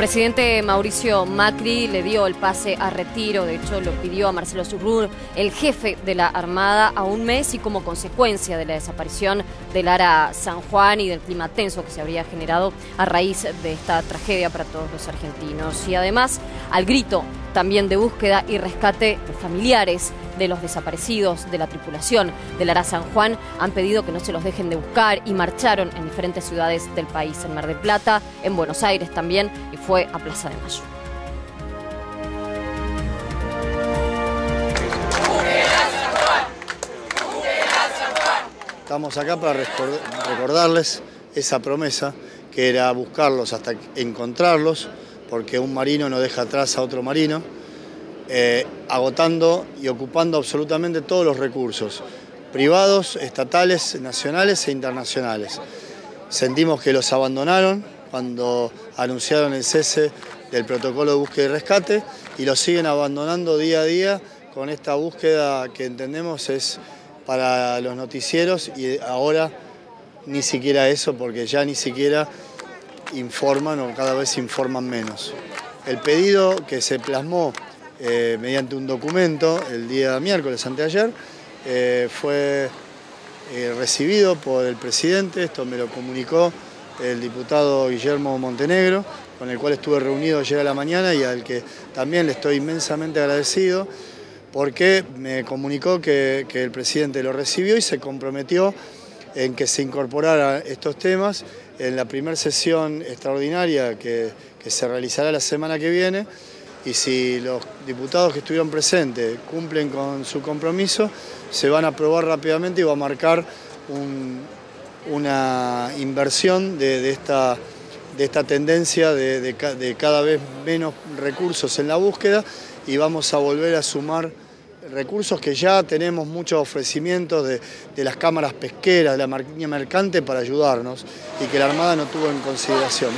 presidente Mauricio Macri le dio el pase a retiro, de hecho lo pidió a Marcelo Surrur, el jefe de la Armada, a un mes y como consecuencia de la desaparición del Ara San Juan y del clima tenso que se habría generado a raíz de esta tragedia para todos los argentinos. Y además al grito también de búsqueda y rescate de familiares de los desaparecidos de la tripulación del Ara San Juan han pedido que no se los dejen de buscar y marcharon en diferentes ciudades del país, en Mar del Plata, en Buenos Aires también, a Plaza de Mayo. Estamos acá para recordarles esa promesa que era buscarlos hasta encontrarlos, porque un marino no deja atrás a otro marino, eh, agotando y ocupando absolutamente todos los recursos, privados, estatales, nacionales e internacionales. Sentimos que los abandonaron cuando anunciaron el cese del protocolo de búsqueda y rescate y los siguen abandonando día a día con esta búsqueda que entendemos es para los noticieros y ahora ni siquiera eso porque ya ni siquiera informan o cada vez informan menos. El pedido que se plasmó eh, mediante un documento el día miércoles anteayer eh, fue eh, recibido por el presidente, esto me lo comunicó el diputado Guillermo Montenegro, con el cual estuve reunido ayer a la mañana y al que también le estoy inmensamente agradecido porque me comunicó que, el presidente lo recibió y se comprometió en que se incorporara estos temas en la primera sesión extraordinaria que, se realizará la semana que viene. Y si los diputados que estuvieron presentes cumplen con su compromiso, se van a aprobar rápidamente y va a marcar una inversión de, esta, de esta tendencia de cada vez menos recursos en la búsqueda y vamos a volver a sumar recursos que ya tenemos muchos ofrecimientos de, las cámaras pesqueras, de la marina mercante para ayudarnos y que la Armada no tuvo en consideración.